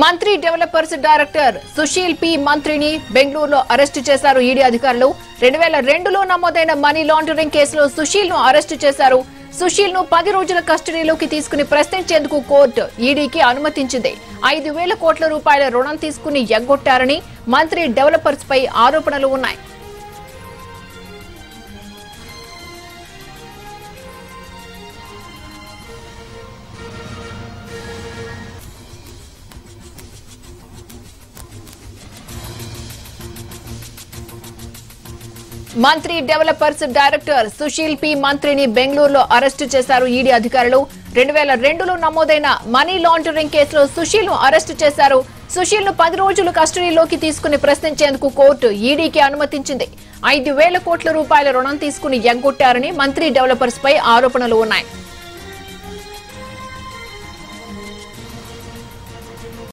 మంత్రి developers director Sushil P మంత్రిని బెంగళూరులో అరెస్టు చేశారు ఈడీ అధికారులు. రెండు వేల రెండులో నమోదైన మనీ లాండరింగ్ కేసులో సుశీల్ను అరెస్టు చేశారు. సుశీల్ను పది రోజుల కస్టడీలోకి తీసుకుని ప్రశ్నించేందుకు కోర్టు ఈడీకి అనుమతించింది. ఐదు వేల కోట్ల రూపాయల రుణం తీసుకుని ఎగ్గొట్టారని మంత్రి డెవలపర్స్ పై ఆరోపణలు ఉన్నాయి. మంత్రి డెవలపర్స్ డైరెక్టర్ సుశీల్ పి. మంత్రిని బెంగళూరులో అరెస్టు చేశారు ఈడీ అధికారులు. రెండు వేల రెండులో నమోదైన మనీ లాండరింగ్ కేసులో సుశీల్ను అరెస్టు చేశారు. సుశీల్ను పది రోజులు కస్టడీలోకి తీసుకుని ప్రశ్నించేందుకు కోర్టు ఈడీకి అనుమతించింది. ఐదు వేల కోట్ల రూపాయల రుణం తీసుకుని ఎగ్గొట్టారని మంత్రి డెవలపర్స్ పై ఆరోపణలు ఉన్నాయి.